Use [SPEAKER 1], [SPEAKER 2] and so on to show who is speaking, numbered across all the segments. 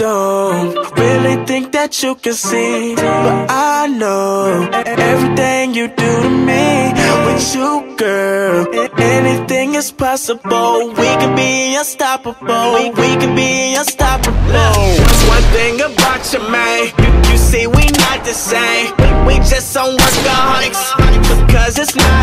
[SPEAKER 1] don't really think that you can see, but I know everything you do to me. With you, girl, anything is possible. We can be unstoppable. We, can be unstoppable. There's one thing about you, man. You, you see, we not the same. We just don't work workaholics because it's not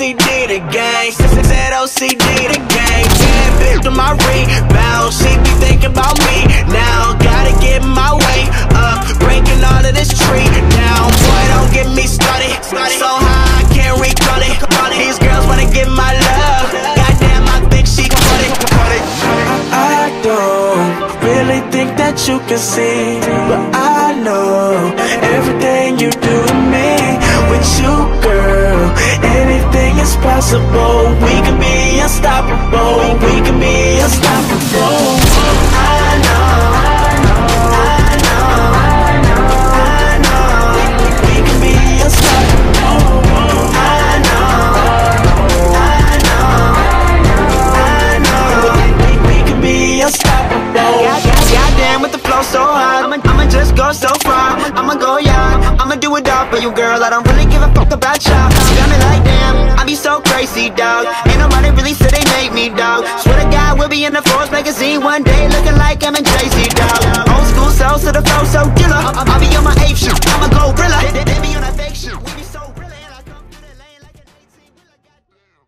[SPEAKER 1] OCD the gang. Said OCD the gang. Yeah, bitch to my rebound. She be thinking about me now. Gotta get my way up. Breaking all of this tree down. Boy, don't get me started. So high, I can't it. These girls wanna get my love. Goddamn, I think she caught it. I don't really think that you can see, but I know everything you do anything is possible. We can be unstoppable. We can be unstoppable. I know. I know. I know. I know, I know We can be unstoppable. I know. I know. I know. We, can be unstoppable.
[SPEAKER 2] God, God, goddamn with the flow so hard I'ma, just go so far I'ma go yard I'ma do it all for you girl I don't really give a fuck about y'all got me like damn I be Swear to God we'll be in the Forbes magazine one day Looking like I'm in Jay-Z